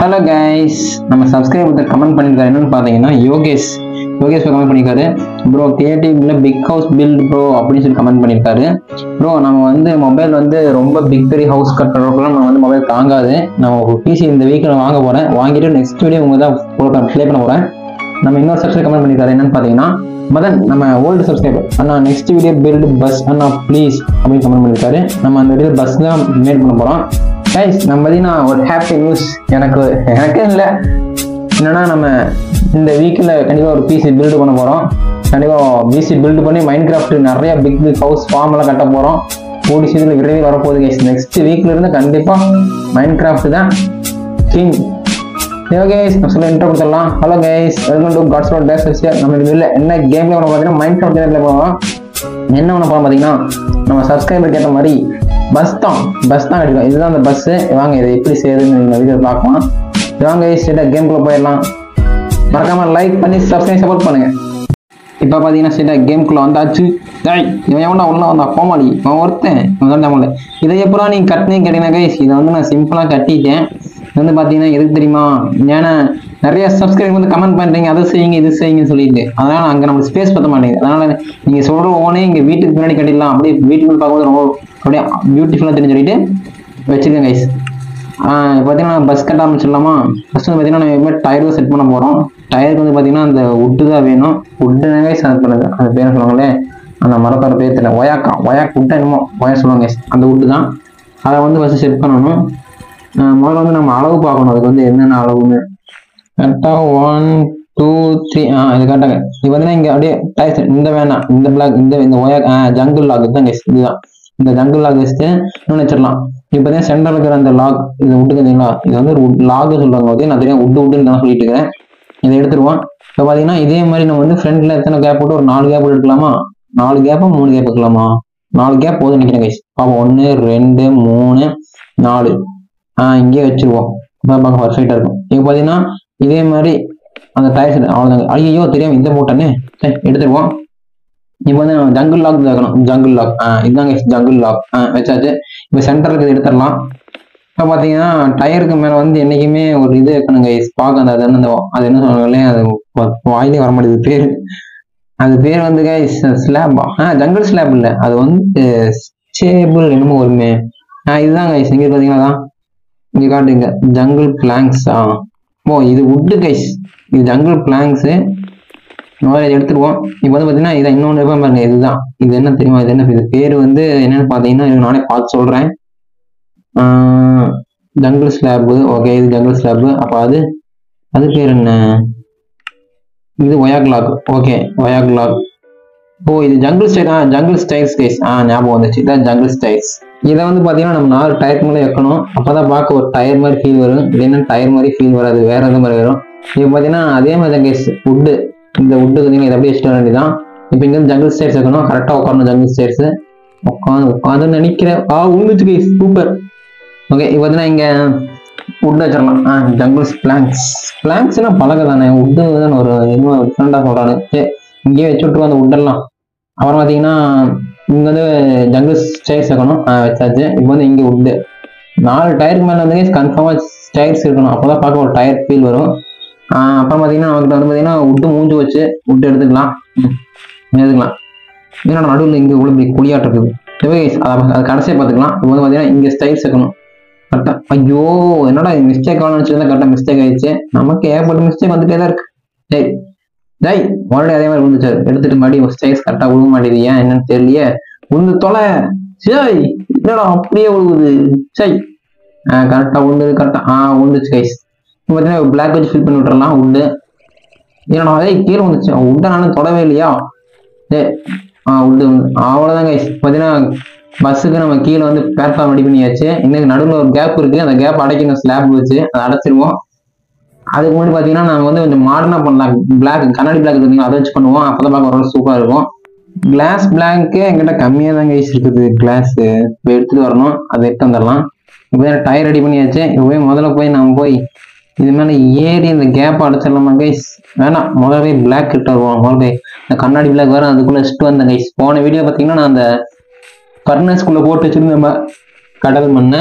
Hello guys நம்ம subscriber comment பண்ணியிருக்காரு என்னன்னு பார்த்தீங்கன்னா யோகேஷ். யோகேஷ் கமெண்ட் பண்ணியிருக்காரு ப்ரோ கிரியேட்டிவ்ல பிக் ஹவுஸ் பில்ட் ப்ரோ அப்படின்னு சொல்லி கமெண்ட் பண்ணியிருக்காரு ப்ரோ நம்ம வந்து மொபைல் வந்து ரொம்ப பிக் பெரிய ஹவுஸ் கட்டுறதுக்குலாம் நம்ம வந்து மொபைல் தாங்காது. நம்ம ஒரு பிசி இந்த வீக்கில் வாங்க போகிறேன் வாங்கிட்டு நெக்ஸ்ட் வீடியோ உங்க தான் ப்ளே பண்ண போகிறேன் நம்ம இன்னொரு சப்ஸ்கிரைப் கமெண்ட் பண்ணியிருக்காரு என்னன்னு பார்த்தீங்கன்னா மதன் நம்ம ஓல்டு சப்ஸ்கிரைபர் அண்ணா நெக்ஸ்ட் வீடியோ பில்டு பஸ் அண்ணா ப்ளீஸ் அப்படின்னு கமெண்ட் பண்ணியிருக்காரு நம்ம அந்த வீடியோ பஸ் தான் மேட் பண்ண போகிறோம் கைஸ் நம்ம பார்த்தீங்கன்னா ஒரு ஹாப்பி நியூஸ் எனக்கு எனக்கே இல்லை. என்னென்னா நம்ம இந்த வீக்கில் கண்டிப்பாக ஒரு பிசி பில்டு பண்ண போகிறோம் கண்டிப்பாக பிசி பில்டு பண்ணி மைண்ட் கிராஃப்ட் நிறைய பிக் பிக் ஹவுஸ் ஃபார்ம் எல்லாம் கட்ட போகிறோம் கூடி சீதில் விரைவில் வரப்போகுது கைஸ் நெக்ஸ்ட் வீக்ல இருந்து கண்டிப்பாக மைண்ட் கிராஃப்ட் தான் கிங் ஹலோ கைஸ் நான் சொல்ல இன்ட்ரோ கொடுத்துடலாம். Hello guys welcome to gods road days விஷயம் நம்ம இதில் என்ன கேம் பார்த்தீங்கன்னா மைண்ட் கிராஃப்ட் கேம் போகிறோம் என்ன பண்ண போகிறோம் பார்த்தீங்கன்னா நம்ம சப்ஸ்கிரைபர் கேட்ட மாதிரி பஸ் தான் பஸ் தான் கிடைக்கும் இதுதான் அந்த பஸ்ஸு வாங்க இதை எப்படி செய்யுதுன்னு நீங்கள் வீடியோ பார்க்கலாம். வாங்க ஸ்ட்ரெயிட்டாக கேம்குள்ளே போயிடலாம். மறக்காமல் லைக் பண்ணி சப்ஸ்கிரைப் சப்போர்ட் பண்ணுங்கள் இப்போ பார்த்தீங்கன்னா ஸ்ட்ரெயிட்டாக கேம்குள்ளே வந்தாச்சு. டேய் இவன் எவனா உள்ள வந்தா? போமாடி அவன் ஒருத்தன். இவன் தமிழ்ல இதை எப்படா நீங்கள் கட்டினே கேட்டீங்கன்னா கைஸ் இதை வந்து நான் சிம்பிளாக கட்டிட்டேன். இது வந்து பார்த்தீங்கன்னா எதுக்கு தெரியுமா? ஏன்னா நிறைய சப்ஸ்கிரைப் வந்து கமெண்ட் பண்ணுறீங்க அதை செய்யுங்க இது செய்யுங்கன்னு சொல்லிட்டு. அதனால அங்கே நம்மளுக்கு ஸ்பேஸ் பற்ற மாட்டேங்குது. அதனால நீங்கள் சொல்கிற ஓனே இங்கே வீட்டுக்கு பின்னாடி கட்டிடலாம். அப்படியே வீட்டுக்குள்ள பார்க்கும்போது ரொம்ப அப்படியே பியூட்டிஃபுல்லாக தெரிஞ்சு சொல்லிட்டு வச்சுருக்கேன் கைஸ் பார்த்தீங்கன்னா பஸ் கட்ட ஆரம்பிச்சிடலாமா? ஃபஸ்ட் வந்து பார்த்தீங்கன்னா நம்ம எப்பவுமே டயர் தான் செட் பண்ண போகிறோம் டயருக்கு வந்து பார்த்தீங்கன்னா அந்த உட்டு தான் வேணும். உட்டுனாவே செலக்ட் பண்ணுது அந்த பேர் சொல்லுவாங்களே? அந்த மரத்தோட பேர் தெரியல. ஒயாக்கா ஒயாக் உட்டா என்னமோ? ஒயா சொல்லுவாங்க கைஸ் அந்த உட்டு தான். அதை வந்து ஃபஸ்ட்டு செட் பண்ணணும். முதல்ல வந்து நம்ம அளவு பார்க்கணும். அதுக்கு வந்து என்னென்ன அளவுன்னு. கரெக்டாக ஒன் டூ த்ரீ ஆ இது கரெக்டாக இது பார்த்தீங்கன்னா இங்கே அப்படியே டைஸ் இந்த வேணாம் இந்த பிளாக் இந்த இந்த ஒயா ஜங்கிள் லாக் தான் guys. இதுதான். இந்த ஜங்கிள் லாக் வச்சுட்டு இன்னும் வச்சிடலாம். இப்போ பார்த்தீங்கன்னா சென்டரில் இருக்கிற அந்த லாக் இது விட்டு விட்டுக்கிறீங்களா? இது வந்து லாக் சொல்லுவாங்க. ஓகே நான் தெரியும் விட்டு விட்டுன்னு தான் சொல்லிட்டு இருக்கிறேன். இதை எடுத்துருவோம். இப்போ பார்த்தீங்கன்னா இதே மாதிரி நம்ம வந்து ஃப்ரண்ட்ல எத்தனை கேப் போட்டு ஒரு நாலு கேப் எடுக்கலாமா? நாலு கேப்பா மூணு கேப் எடுக்கலாமா? நாலு கேப் போதும் நினைக்கிறேன் கைஸ் பாப்போம். ஒன்று ரெண்டு மூணு நாலு. ஆ இங்கேயே வச்சிருவோம். பார்க்க பர்ஃபெக்டாக இருக்கும். இப்போ பார்த்தீங்கன்னா இதே மாதிரி அந்த டயர்ஸ் அவ்வளோதாங்க ஐயோ தெரியாம இந்த மூட்டைன்னு எடுத்துருவோம். இப்போ வந்து ஜங்கிள் லாக் பார்க்கணும் ஜங்கிள் லாக் ஆ இதுதாங்க ஜங்கிள் லாக் ஆ வச்சாச்சு. இப்போ சென்டருக்கு எடுத்துடலாம். இப்போ பார்த்தீங்கன்னா டயருக்கு மேலே வந்து என்றைக்குமே ஒரு இது இருக்கணுங்க ஸ்பாக் அந்த அது என்ன அந்த- அது என்ன சொல்லுவாங்களே அது வாயிலே வர மாட்டேங்குது. பேர். அது பேர் வந்து ஸ்லாப் ஆ? ஜங்கிள் ஸ்லாப் இல்லை. அது வந்து ஸ்டேபிள் என்னமோ ஒருமே ஆ இதுதான் கைஸ் இங்கே பார்த்தீங்கன்னா தான் இங்கே காட்டுங்க. ஜங்கிள் பிளாங்க்ஸ் ஆ? ஓ இது உட்டு கைஸ் இது ஜங்கிள் பிளாங்க்ஸு முதல்ல எடுத்துருவோம் இப்போ வந்து பார்த்தீங்கன்னா இதை இன்னொன்று பாருங்க இதுதான். இது என்ன தெரியுமா இது என்ன இது? பேர் வந்து என்னன்னு பார்த்தீங்கன்னா நானே பார்த்து சொல்கிறேன் ஜங்கிள் ஸ்லாப்பு ஓகே இது ஜங்கிள் ஸ்லாப்பு அப்போ அது அது பேர் என்ன? இது ஒயா கிளாக் ஓகே ஒயா கிளாக் ஓ இது ஜங்கிள் ஸ்டைல் ஆ ஜங்கிள் ஸ்டைல்ஸ் கேஸ் ஆ ஞாபகம் வந்துச்சு. இதான் ஜங்கிள் ஸ்டைல்ஸ் இதை வந்து பார்த்தீங்கன்னா நம்ம நாலு டயர் மேலே வைக்கணும் அப்போ தான் பார்க்க ஒரு டயர் மாதிரி ஃபீல் வரும். இல்லைன்னா டயர் மாதிரி ஃபீல் வராது? வேற எந்த மாதிரி வரும்? இப்போ பார்த்தீங்கன்னா அதே மாதிரி தான் கேஸ் வுட்டு இந்த வுட்டு நீங்கள் இதை அப்படியே வச்சுட்டு வர வேண்டியதான் இப்போ இங்கே வந்து ஜங்கிள் ஸ்டேட்ஸ் வைக்கணும் கரெக்டாக உட்காரணும் ஜங்கிள் ஸ்டைல்ஸ் உட்காந்து உட்காந்து நினைக்கிறேன். ஆ உண்டுச்சு கேஸ் சூப்பர் ஓகே இப்போ பார்த்தீங்கன்னா இங்கே வுட் வச்சிடலாம். ஆ ஜங்கிள்ஸ் பிளாங்க்ஸ் பிளாங்க்ஸ்னா பழக தானே வுட்டு தானே ஒரு இன்னும் டிஃப்ரெண்டாக சொல்கிறானு சரி இங்கேயே வச்சு விட்டுருவோம் அந்த வுட்டெல்லாம் அப்புறம் பார்த்தீங்கன்னா இங்கே வந்து ஜங்கிள் ஸ்டைர்ஸ் வைக்கணும் வச்சாச்சு. இப்போ வந்து இங்கே உட்டு நாலு டயருக்கு மேலே வந்து கன்ஃபார்மாக ஸ்டைர்ஸ் இருக்கணும். அப்போ தான் பார்க்க ஒரு டயர் ஃபீல் வரும். அப்புறம் பார்த்தீங்கன்னா நமக்கு வந்து பார்த்தீங்கன்னா உட்டு மூஞ்சி வச்சு உட்டு எடுத்துக்கலாம். எடுத்துக்கலாம். என்னோட நடுவில் இங்கே உள்ள இப்படி குழியாட்டு இருக்குது. அதை அது கடைசியாக பார்த்துக்கலாம். இப்போ வந்து பார்த்தீங்கன்னா இங்கே ஸ்டைல்ஸ் இருக்கணும். கரெக்டாக ஐயோ என்னடா மிஸ்டேக் ஆகணும்னு வச்சுருந்தா கரெக்டாக மிஸ்டேக் ஆயிடுச்சு. நமக்கு ஏற்பட்ட மிஸ்டேக் வந்துட்டே தான் இருக்கு. சரி. டை மறுபடியும் அதே மாதிரி விழுந்துச்சு எடுத்துட்டு மறுபடியும் சைஸ் கரெக்டாக விழுக மாட்டேது ஏன் என்னன்னு தெரியலையே. விழுந்து தொலை. சேய் என்னடா அப்படியே விழுகுது சை ஆ கரெக்டாக உண்டு கரெக்டாக ஆ. உண்டு கைஸ் பார்த்தீங்கன்னா பிளாக் வச்சு ஃபில் பண்ணி விட்டுறலாம் உண்டு. ஏன்னா அதே கீழே வந்துச்சு உட்டை நானும் தொடவே இல்லையா? டே ஆ உண்டு அவ்வளோதான் கைஸ் பார்த்தீங்கன்னா பஸ்ஸுக்கு நம்ம கீழே வந்து பிளாட்ஃபார்ம் ரெடி பண்ணியாச்சு. இன்னைக்கு நடுவில் ஒரு கேப் இருக்குது அந்த கேப் அடைக்கணும் ஸ்லாப் வச்சு. அதை அடைச்சிருவோம். அதுக்கு முன்னாடி பார்த்தீங்கன்னா நாங்கள் வந்து கொஞ்சம் மாடர்னாக பண்ணலாம். பிளாக் கண்ணாடி பிளாக் இருக்குங்களா அதை வச்சு பண்ணுவோம். அப்போ தான் பார்க்க ரொம்ப சூப்பராக இருக்கும். கிளாஸ் பிளாங்க்கு எங்கிட்ட கம்மியாக தான் கைஸ் இருக்குது. கிளாஸ் இப்போ எடுத்துட்டு வரணும். அதை எடுத்து வந்துடலாம். இப்போ டயர் ரெடி பண்ணியாச்சு. இப்போ போய் முதல்ல போய் நம்ம போய் இது மேலே ஏறி இந்த கேப் அடைச்சிடலாமா கைஸ் வேணாம். முதல்ல போய் பிளாக் கிட்ட வருவோம். முதல்ல போய் இந்த கண்ணாடி பிளாக் வேற அதுக்குள்ளே இஷ்டம் வந்தேன் கைஸ் போன வீடியோ பார்த்தீங்கன்னா நான் அந்த ஃபர்னஸ்குள்ளே போட்டு வச்சிருந்தேன் கடல் மண்ணை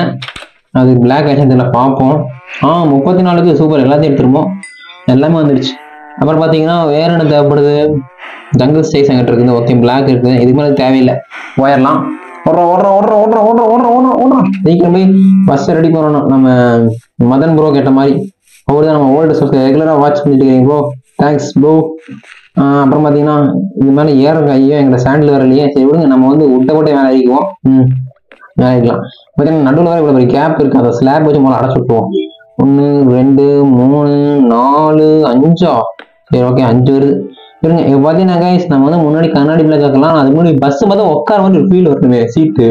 அது பிளாக் ஆச்சு இதில் பார்ப்போம் ஆ முப்பத்தி நாலுக்கு சூப்பர் எல்லாத்தையும் எடுத்துருப்போம் எல்லாமே வந்துடுச்சு அப்புறம் பார்த்தீங்கன்னா வேறு என்ன தேவைப்படுது? ஜங்கிள் ஸ்டேஸ் எங்கிட்ட இருக்குது. ஓகே பிளாக் இருக்குது. இதுக்கு மேலே தேவையில்லை. போயிடலாம் ஓடுறோம் ஓடுறோம் ஓடுறோம் ஓடுறோம் ஓடுறோம் ஓடுறோம் ஓடுறோம் ஓடுறோம் சீக்கிரம் போய் பஸ்ஸை ரெடி பண்ணணும். நம்ம மதன் ப்ரோ கேட்ட மாதிரி. அவர் தான் நம்ம ஓல்டு சொல்ல ரெகுலராக வாட்ச் பண்ணிட்டு இருக்கீங்க ப்ரோ தேங்க்ஸ் ப்ரோ அப்புறம் பார்த்தீங்கன்னா இது மேலே ஏற ஐயோ எங்களை சாண்டில் வரலையே. சரி விடுங்க. நம்ம வந்து விட்ட போட்டே வேலை அடிக்குவோம் ம் மேலே பார்த்தீங்கன்னா நடுவில் வர இவ்வளோ பெரிய கேப் இருக்குது அந்த ஸ்லாப் வச்சு முதல்ல அடைச்சிட்டுவோம் ஒன்று ரெண்டு மூணு நாலு அஞ்சா? சரி ஓகே அஞ்சு வருது. இருங்க இப்போ பார்த்தீங்கன்னா கைஸ் நம்ம வந்து முன்னாடி கண்ணாடி பிள்ளை கேட்கலாம் அது முன்னாடி பஸ் பார்த்தா உட்கார மாதிரி ஒரு ஃபீல் வரணுமே சீட்டு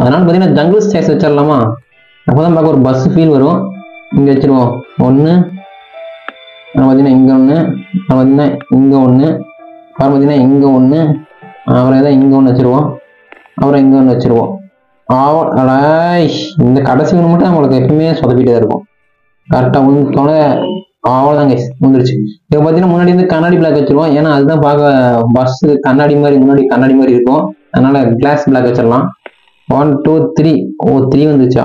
அதனால பார்த்தீங்கன்னா ஜங்கிள் ஸ்டேஸ் வச்சிடலாமா? அப்போதான் பார்க்க ஒரு பஸ் ஃபீல் வரும். இங்கே வச்சிருவோம். ஒன்று பார்த்தீங்கன்னா இங்கே ஒன்று பார்த்தீங்கன்னா இங்கே ஒன்று அப்புறம் பார்த்தீங்கன்னா இங்கே ஒன்று அப்புறம் ஏதாவது இங்கே ஒன்று வச்சிருவோம். அப்புறம் இங்கே ஒன்று வச்சிருவோம். இந்த கடைசி ஒன்று மட்டும் நம்மளுக்கு எப்பவுமே சொதப்பிட்டே தான் இருக்கும். கரெக்டாக வந்து அவ்வளோதான் அவ்வளோதாங்க வந்துருச்சு. இப்போ பார்த்தீங்கன்னா முன்னாடி வந்து கண்ணாடி பிளாக் வச்சிருவோம். ஏன்னா அதுதான் பார்க்க பஸ் கண்ணாடி மாதிரி முன்னாடி கண்ணாடி மாதிரி இருக்கும். அதனால கிளாஸ் பிளாக் வச்சிடலாம். ஒன் டூ த்ரீ ஓ த்ரீ வந்துச்சா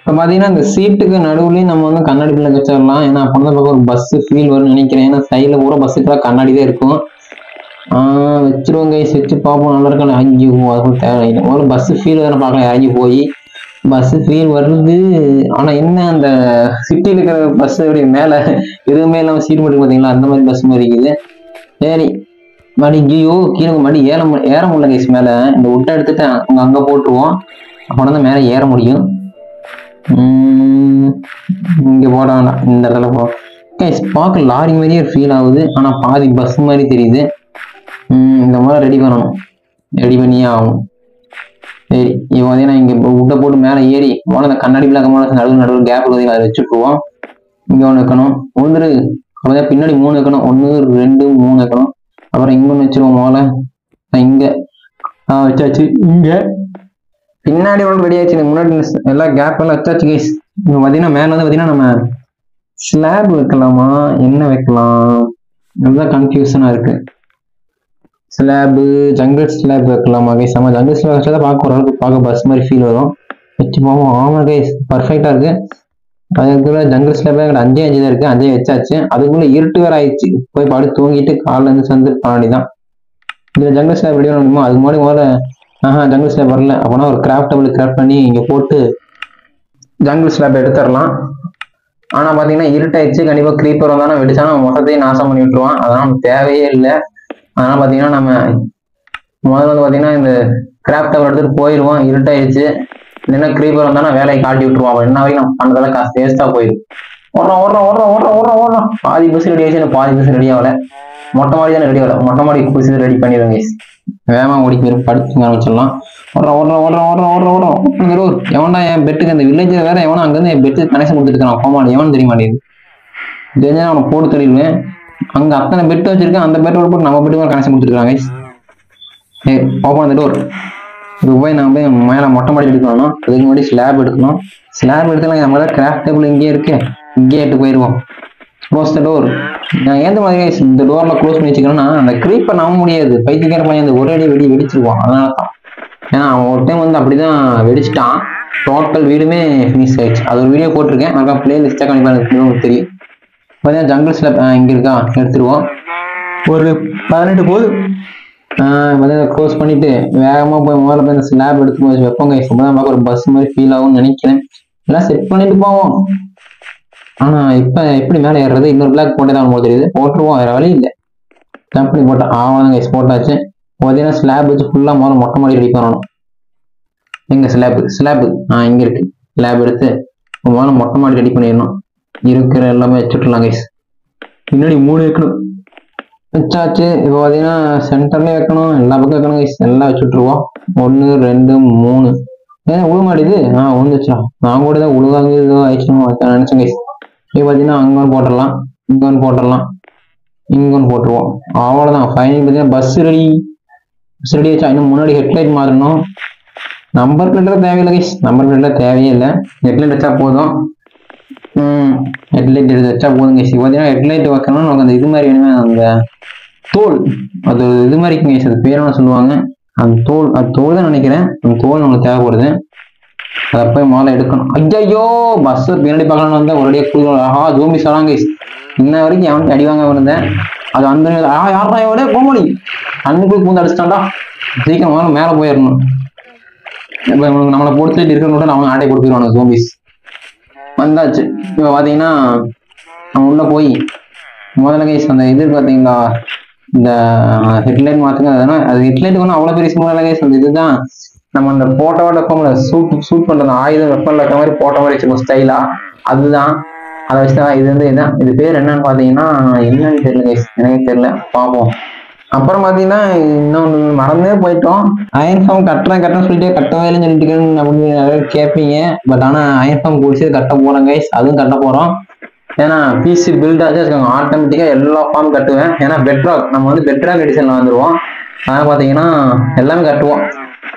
இப்போ பார்த்தீங்கன்னா இந்த சீட்டுக்கு நடுவுலேயும் நம்ம வந்து கண்ணாடி பிளாக் வச்சிடலாம். ஏன்னா அப்போ தான் பார்க்க ஒரு பஸ் ஃபீல் வரும்னு நினைக்கிறேன். ஏன்னா சைடில் பூரா பஸ்ஸுக்குலாம் கண்ணாடி தான் இருக்கும். ஆஹ் வச்சிருவோம் கைஸ் வச்சு பார்ப்போம் நல்லா இருக்கல அஞ்சு அதுக்கும் தேவையில்லை. முதல்ல பஸ் ஃபீல் வேற பார்க்கலாம் இறங்கி போய். பஸ் ஃபீல் வருது. ஆனா என்ன அந்த சிட்டியில் இருக்கிற பஸ் அப்படி மேல எதுவுமே இல்லாம சீட் மட்டும் பார்த்தீங்களா அந்த மாதிரி பஸ் மாதிரி இருக்குது. சரி. மடி ஐயோ கீழே மடி ஏற ஏற முடியல கைஸ் மேல. இந்த உட்டை எடுத்துட்டு அங்க அங்க போட்டுருவோம். அப்போ தான் மேல ஏற முடியும். இங்கே இங்க போட வேண்டாம் இந்த இடத்துல போ. கைஸ் பார்க்க லாரி மாதிரியே ஃபீல் ஆகுது. ஆனா பாதி பஸ் மாதிரி தெரியுது. இந்த மாதிரி ரெடி பண்ணணும். ரெடி பண்ணியே ஆகும் சரி இப்போ பார்த்தீங்கன்னா இங்கே உட்டை போட்டு மேலே ஏறி முதல்ல அந்த கண்ணாடி பிளாக்க மேலே நடுவு நடுவு கேப் பார்த்தீங்கன்னா அதை வச்சுட்டுருவோம் இங்கே ஒன்று வைக்கணும். ஒன்று அப்போதான் பின்னாடி மூணு வைக்கணும். ஒன்று ரெண்டு மூணு வைக்கணும். அப்புறம் இங்கே ஒன்று வச்சிருவோம் முதல்ல. இங்கே. ஆ வச்சாச்சு. இங்கே. பின்னாடி ஒன்று ரெடி ஆச்சு எனக்கு முன்னாடி எல்லா கேப் எல்லாம் வச்சாச்சு கைஸ் இப்போ பார்த்தீங்கன்னா மேலே வந்து பார்த்தீங்கன்னா நம்ம ஸ்லாப் வைக்கலாமா? என்ன வைக்கலாம்? அதுதான் கன்ஃபியூஷனாக இருக்குது ஸ்லாபு ஜங்கிள் ஸ்லாப் வைக்கலாமா கைஸ் நம்ம ஜங்கிள் ஸ்லாப் வச்சா தான் பார்க்க ஓரளவுக்கு பார்க்க பஸ் மாதிரி ஃபீல் வரும். வச்சு போவோம் ஆமாம் கைஸ் பர்ஃபெக்டாக இருக்குது அதுக்குள்ள ஜங்கிள் ஸ்லாப் எங்கிட்ட அஞ்சே அஞ்சு தான் இருக்குது அஞ்சே வச்சாச்சு. அதுக்குள்ளே இருட்டு வேறு ஆயிடுச்சு. போய் பாடு தூங்கிட்டு காலில் இருந்து வந்து பண்ணி தான் இதில் ஜங்கிள் ஸ்லாப் ரெடி பண்ணணுமோ அதுக்கு முன்னாடி முதல்ல ஆஹா ஜங்கிள் ஸ்லாப் வரல. அப்போனா ஒரு கிராஃப்டபிள் கிராஃப்ட் பண்ணி இங்கே போட்டு ஜங்கிள் ஸ்லாப் எடுத்துடலாம். ஆனால் பார்த்தீங்கன்னா இருட்டாயிடுச்சு. கண்டிப்பாக க்ரீப்பர் வந்தாலும் வெடிச்சாலும் மொத்தத்தையும் நாசம் பண்ணி விட்டுருவான். அதெல்லாம் தேவையே இல்லை. அதனால பார்த்தீங்கன்னா நம்ம முதல்ல வந்து பார்த்தீங்கன்னா இந்த கிராப் டவர் எடுத்துட்டு போயிடுவோம் இருட்டாயிடுச்சு. இல்லைன்னா கிரீப்பர் வந்தானா வேலையை காட்டி விட்டுருவோம். அவன் என்ன வரைக்கும் நம்ம பண்ணதெல்லாம் காசு வேஸ்ட்டாக போயிடும். ஓடுறோம் ஓடுறோம் ஓடுறோம் ஓடுறோம் ஓடுறோம் பாதி பஸ் ரெடி ஆயிடுச்சு பாதி பஸ் ரெடி ஆகல. மொட்டை மாடி தானே ரெடி ஆகல. மொட்டை மாடி குடிச்சு ரெடி பண்ணிடுவாங்க வேகமாக ஓடி போயிடும் படுத்து ஆரம்பிச்சிடலாம். ஓடுறோம் ஓடுறோம் ஓடுறோம் ஓடுறோம் ஓடுறோம் ஓடுறோம். ஒரு எவனா என் பெட்டுக்கு அந்த வில்லேஜில் வேற எவனா அங்கேருந்து என் பெட்டுக்கு கனெக்ஷன் கொடுத்துருக்கான் கோமாடி எவன் தெரிய மாட்டேங்குது தெரிஞ்சால் அவனை போட்டு தள்ளிடுவேன் அங்க அத்தனை பெட் வச்சிருக்கேன் அந்த பெட்டோட போட்டு நம்ம பெட்டுக்கு கனெக்ஷன் கொடுத்துருக்காங்க ஏ ஓப்பன் அந்த டோர் இது போய் நான் போய் மேலே மொட்டை மாடி எடுக்கணும். அதுக்கு முன்னாடி ஸ்லாப் எடுக்கணும். ஸ்லாப் எடுத்தாலும் நம்ம கிராஃப்ட் டேபிள் இங்கேயே இருக்கு. இங்கேயே எடுத்து போயிடுவோம். க்ளோஸ் த டோர் நான் ஏந்த மாதிரி இந்த டோர்ல க்ளோஸ் பண்ணி வச்சுக்கணும்னா அந்த க்ரீப்பை நம்ப முடியாது. பைத்தியக்கார பையன் அந்த ஒரே அடி வெடி வெடிச்சிருவான். அதனால தான். ஏன்னா அவன் ஒரு டைம் வந்து அப்படிதான் வெடிச்சிட்டான். டோட்டல் வீடுமே ஃபினிஷ் ஆயிடுச்சு. அது ஒரு வீடியோ போட்டிருக்கேன். அதுக்காக பிளேலிஸ்ட்டாக கண்டிப்பாக உங்களுக்கு தெரியும். பார்த்தீங்கன்னா ஜங்கிள்ஸில் ஸ்லாப் இங்கே இருக்கா எடுத்துருவோம். ஒரு பதினெட்டு போது க்ளோஸ் பண்ணிட்டு வேகமாக போய் முதல்ல போய் இந்த ஸ்லாப் எடுத்து போய் வைப்போங்க இப்போதான் பார்க்க ஒரு பஸ் மாதிரி ஃபீல் ஆகும்னு நினைக்கிறேன். எல்லாம் செட் பண்ணிட்டு போவோம். ஆனால் இப்போ எப்படி மேலே ஏறுறது? இன்னொரு பிளாக் போட்டே தான் போது தெரியுது. போட்டுருவோம் வேறு வழி இல்லை. கம்பெனி போட்டேன் ஆமாம் கைஸ் போட்டாச்சு. பார்த்தீங்கன்னா ஸ்லாப் வச்சு ஃபுல்லாக முதல்ல மொட்டை மாடி ரெடி பண்ணணும். எங்கள் ஸ்லாப் ஸ்லாப் ஆ இங்கே இருக்குது ஸ்லாப் எடுத்து முதல்ல மொட்டை மாடி ரெடி பண்ணிடணும். இருக்கிற எல்லாமே வச்சுட்டலாம் கைஸ் பின்னாடி மூணு வைக்கணும். வச்சாச்சு. இப்போ பார்த்தீங்கன்னா சென்டர்லேயே வைக்கணும். எல்லா பக்கம் வைக்கணும் கைஸ் எல்லாம் வச்சுட்ருவோம் ஒன்று ரெண்டு மூணு. ஏன் உழுக மாட்டேது ஆ உழுந்துச்சா நான் கூட தான் உழுகாங்க ஏதோ ஆயிடுச்சுன்னு நினச்சேன் கைஸ் இப்போ பார்த்தீங்கன்னா அங்கே ஒன்று போட்டுடலாம். இங்கே ஒன்று போட்டுடலாம். இங்கே ஒன்று போட்டுருவோம். அவ்வளோதான் ஃபைனல் பார்த்தீங்கன்னா பஸ் ரெடி பஸ் ரெடி ஆச்சா இன்னும் முன்னாடி ஹெட்லைட் மாறணும். நம்பர் பிளேட்லாம் தேவையில்லை கைஸ் நம்பர் பிளேட்லாம் தேவையே இல்லை. ஹெட்லைட் வச்சா போதும். ஹெட்லைட் எடுத்து வச்சா போதும் கைஸ் பார்த்தீங்கன்னா ஹெட்லைட் வைக்கணும்னு நமக்கு அந்த இது மாதிரி வேணுமே அந்த தோல். அது இது மாதிரி இருக்குங்க அது பேரெல்லாம் சொல்லுவாங்க? அந்த தோல் அது தோல் தான் நினைக்கிறேன். அந்த தோல் நமக்கு தேவைப்படுது. அதை போய் முதல்ல எடுக்கணும். ஐயோ பஸ் பின்னாடி பார்க்கலாம்னு வந்தேன் ஒரே குழு ஆஹா ஜூமி சொல்லாங்க இன்ன வரைக்கும் எவன் அடி வாங்க வந்தேன் அது அந்த ஆ யாரா விட கோமலி அன்னுக்குள்ள பூந்து அடிச்சிட்டான்டா. சீக்கிரம் முதல்ல மேலே போயிடணும். இப்போ நம்மளை பொறுத்து இருக்கிறவங்க அவங்க ஆட்டை கொடுத்துருவானுங்க ஜோம்பிஸ் வந்தாச்சு. இப்போ பார்த்தீங்கன்னா அவங்க உள்ள போய் முதல்ல கைஸ் அந்த இது பார்த்தீங்களா இந்த ஹெட்லைட் மாத்துங்க. அதெல்லாம் அது ஹெட்லைட் ஒன்றும் அவ்வளோ பெரிய சிம்பிள் கைஸ் அந்த இதுதான். நம்ம அந்த போட்டோவோட இருக்கோம்ல சூட் சூட் பண்ணுற ஆயுதம் வெப்பம் இருக்கிற மாதிரி போட்டோ மாதிரி வச்சிருக்கோம் ஸ்டைலா அதுதான். அதை வச்சு தான் இது வந்து இதுதான் இது பேர் என்னன்னு பார்த்தீங்கன்னா என்னன்னு தெரியல கைஸ் எனக்கே தெரியல. பார்ப்போம் அப்புறம் பார்த்தீங்கன்னா இன்னொன்று மறந்தே போயிட்டோம். அயன் ஃபார்ம் கட்டுறேன் கட்டுறேன்னு சொல்லிட்டு கட்டவே இல்லைன்னு சொல்லிட்டு அப்படின்னு நிறைய கேட்பீங்க. பட் ஆனால் அயன் ஃபார்ம் குடிச்சு கட்ட போகிறோம் கைஸ் அதுவும் கட்ட போகிறோம் ஏன்னா பிசி பில்ட் ஆச்சு வச்சுக்கோங்க ஆட்டோமேட்டிக்காக எல்லா ஃபார்ம் கட்டுவேன். ஏன்னா பெட்ராக் நம்ம வந்து பெட்ராக் எடிஷனில் வந்துடுவோம் அதனால் பார்த்தீங்கன்னா எல்லாமே கட்டுவோம்.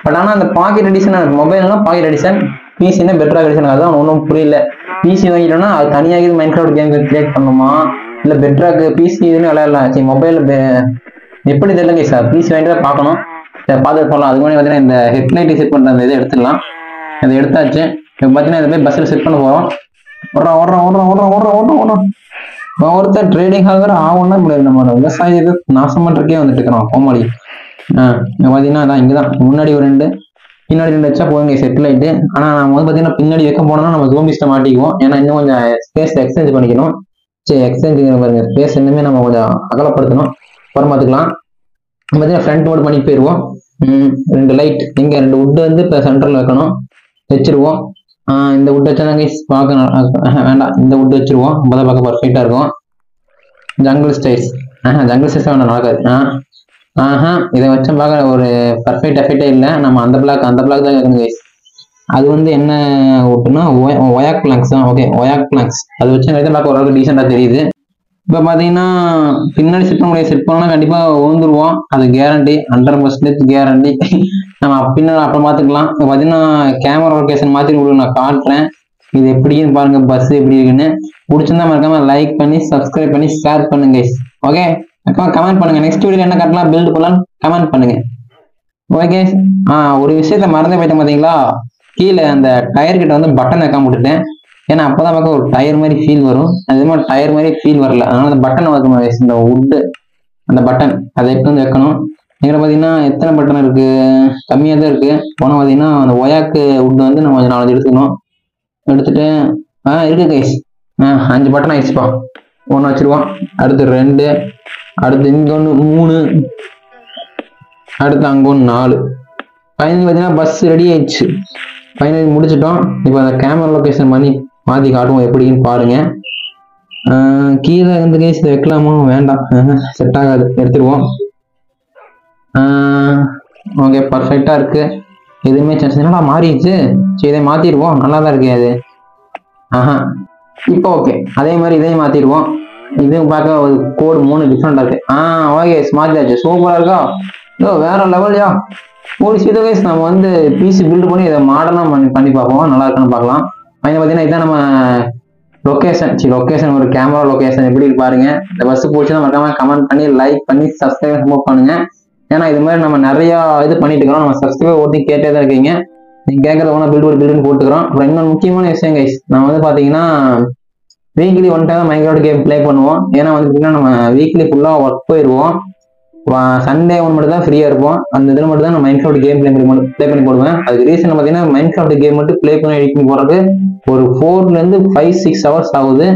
பட் ஆனால் அந்த பாக்கெட் எடிஷன் மொபைல்னா பாக்கெட் எடிஷன் பிசினா பெட்ராக் எடிஷன் அதுதான் ஒன்றும் புரியல. பிசி வாங்கிட்டோம்னா அது தனியாக மைண்ட் கிராஃப்ட் கேம் கிரியேட் பண்ணுமா? இல்லை பெட்ராக் பிசி இதுன்னு விளையாடலாம் சரி மொபைல் எப்படி தெரியலங்க சார். பிசி வாங்கிட்டு தான் பார்க்கணும். பார்த்துட்டு போகலாம் அதுக்கு முன்னாடி பார்த்தீங்கன்னா இந்த ஹெட்லைட்டை செட் பண்ணுற அந்த இதை எடுத்துடலாம். இதை எடுத்தாச்சு. இப்போ பார்த்தீங்கன்னா இந்த மாதிரி பஸ்ஸில் செட் பண்ண போகிறோம் ஓடுறோம் ஓடுறோம் ஓடுறோம் ஓடுறோம் ஓடுறோம் ஓடுறோம் ஓடுறோம். இப்போ ஒருத்தர் ட்ரேடிங் ஆகிற ஆகும்னா முடியாது. நம்ம விவசாயத்தை நாசம் பண்ணுறக்கே வந்துட்டு இருக்கிறோம். கோமாளி. ஆ பார்த்தீங்கன்னா அதான் இங்கே தான் முன்னாடி ஒரு ரெண்டு பின்னாடி ரெண்டு வச்சா போதுங்க செட்டில் ஆயிட்டு ஆனால் நம்ம வந்து பார்த்தீங்கன்னா பின்னாடி வைக்க போனோம்னா நம்ம ஜூமிஸ்ட்டை மாட்டிக்குவோம். ஏன்னா இன்னும் கொஞ்சம் ஸ்பேஸ் எக்ஸ்சேஞ்ச் பண்ணிக்கணும். சரி எக்ஸ்சேஞ்ச் பாருங்க. ஸ்பேஸ் இன்னுமே நம்ம கொஞ்சம் அகலப்படுத்தணும். அப்புறம் பார்த்துக்கலாம் பார்த்தீங்கன்னா ஃப்ரண்ட் மோட் பண்ணி போயிடுவோம் ரெண்டு லைட் இங்கே ரெண்டு வுட் வந்து இப்போ சென்டரில் வைக்கணும். வச்சிருவோம். இந்த வுட் வச்சா கைஸ் பார்க்க நல்லா- வேண்டாம். இந்த வுட் வச்சிருவோம். அப்பதான் பார்க்க பர்ஃபெக்டாக இருக்கும். ஜங்கிள் ஸ்டைல்ஸ் ஆஹா ஜங்கிள் ஸ்டைல்ஸ் வேண்டாம் நடக்காது. ஆ ஆஹா இதை வச்சா பார்க்க ஒரு பர்ஃபெக்ட் எஃபெக்டே இல்லை. நம்ம அந்த பிளாக் அந்த பிளாக் தான் கேட்கணும் கைஸ் அது வந்து என்ன வுட்டுனா ஒயாக் பிளாங்க்ஸ் தான். ஓகே ஒயாக் பிளாங்க்ஸ் அது வச்சு நிறைய பார்க்க ஓரளவுக்கு டீசெண்டாக தெரியுது. இப்போ பார்த்தீங்கன்னா பின்னாடி செட் பண்ண செட் பண்ணோம்னா கண்டிப்பாக விழுந்துருவோம் அது கேரண்டி ஹண்ட்ரட் பர்சன்டேஜ் கேரண்டி நம்ம பின்னாடி அப்புறம் பார்த்துக்கலாம் இப்போ பார்த்தீங்கன்னா கேமரா லொக்கேஷன் மாற்றி உங்களுக்கு நான் காட்டுறேன். இது எப்படின்னு பாருங்க பஸ் எப்படி இருக்குன்னு. பிடிச்சிருந்தா மறக்காம லைக் பண்ணி சப்ஸ்கிரைப் பண்ணி ஷேர் பண்ணுங்க ஓகே அக்கா கமெண்ட் பண்ணுங்க. நெக்ஸ்ட் வீடியோ என்ன கட்டலாம் பில்ட் பண்ணலாம் கமெண்ட் பண்ணுங்க. ஓகே ஆ ஒரு விஷயத்த மறந்து போயிட்டேன் பார்த்தீங்களா கீழே அந்த டயர் கிட்ட வந்து பட்டன் வைக்காம விட்டுட்டேன். ஏன்னா அப்பதான் பார்க்க ஒரு டயர் மாதிரி ஃபீல் வரும். அது மாதிரி டயர் மாதிரி ஃபீல் வரல. அதனால அந்த பட்டன் வைக்கணும் இந்த வுட்டு அந்த பட்டன் அதை எடுத்து வந்து வைக்கணும். இதில் பார்த்தீங்கன்னா எத்தனை பட்டன் இருக்கு? கம்மியாக தான் இருக்கு. போனால் பார்த்தீங்கன்னா அந்த ஒயாக்கு வுட் வந்து நம்ம கொஞ்சம் நாலஞ்சு எடுத்துக்கணும். எடுத்துட்டு ஆ இருக்கு கைஸ் ஆ அஞ்சு பட்டன் ஆயிடுச்சுப்பா. ஒன்று வச்சிருவோம். அடுத்து ரெண்டு. அடுத்து இங்கே ஒன்று மூணு. அடுத்து அங்கே ஒன்று நாலு. ஃபைனல் பார்த்தீங்கன்னா பஸ் ரெடி ஆயிடுச்சு. ஃபைனல் முடிச்சிட்டோம். இப்போ அந்த கேமரா லொக்கேஷன் பண்ணி மாற்றி காட்டுவோம் எப்படின்னு பாருங்க. கீழே இருந்து கேஸ் இதை வைக்கலாமா? வேண்டாம். செட் ஆகாது. எடுத்துருவோம். ஓகே பர்ஃபெக்டாக இருக்கு. எதுவுமே சேஞ்ச் என்னடா மாறிடுச்சு. சரி இதை மாற்றிடுவோம் நல்லா தான் இருக்கு அது. ஆஹா இப்போ ஓகே அதே மாதிரி இதையும் மாற்றிடுவோம் இதுவும் பார்க்க ஒரு கோடு மூணு டிஃப்ரெண்டாக இருக்கு. ஆ ஓகே மாற்றியாச்சு சூப்பராக இருக்கா? இதோ வேற லெவல்யா ஒரு சில வயசு நம்ம வந்து பிசி பில்டு பண்ணி இதை மாடர்னாக பண்ணி பண்ணி பார்ப்போம்? நல்லா இருக்குன்னு பார்க்கலாம். மைண்ட் பார்த்தீங்கன்னா இதான் நம்ம லொக்கேஷன் சரி லொக்கேஷன் ஒரு கேமரா லொக்கேஷன் எப்படி பாருங்க. இந்த பஸ் போச்சுன்னா மறக்காம கமெண்ட் பண்ணி லைக் பண்ணி சப்ஸ்கிரைப் சப்போர்ட் பண்ணுங்க. ஏன்னா இது மாதிரி நம்ம நிறைய இது பண்ணிட்டு இருக்கிறோம். நம்ம சப்ஸ்கிரைப் ஓட்டி கேட்டே தான் இருக்கீங்க. நீங்க கேட்கறது ஒன்றா பில்டு பில்டுன்னு போட்டுக்கிறோம். அப்புறம் இன்னொரு முக்கியமான விஷயம் கைஸ் நான் வந்து பாத்தீங்கன்னா weekly one time மைக்ரோட் game play பண்ணுவோம். ஏன்னா வந்து பார்த்தீங்கன்னா நம்ம வீக்லி ஃபுல்லாக ஒர்க் போயிடுவோம் சண்டே ஒன்று மட்டும் தான் ஃப்ரீயாக இருப்போம். அந்த இதில் மட்டும் தான் நான் கிராஃப்ட் கேம் ப்ளே பண்ணி ப்ளே பண்ணி போடுவேன். அதுக்கு ரீசன் பார்த்தீங்கன்னா மைன்கிராஃப்ட் கேம் மட்டும் ப்ளே பண்ணி எடிட் பண்ணி போடுறது ஒரு ஃபோர்லேருந்து ஃபைவ் சிக்ஸ் ஹவர்ஸ் ஆகுது.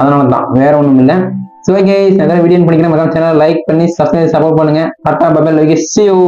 அதனால தான் வேற ஒன்றும் இல்லை. ஸோ ஓகே எதாவது வீடியோ பண்ணிக்கிறேன். மறக்காம சேனல் லைக் பண்ணி சப்ஸ்கிரைப் சப்போர்ட் பண்ணுங்க. பட்டா பபல் சி யூ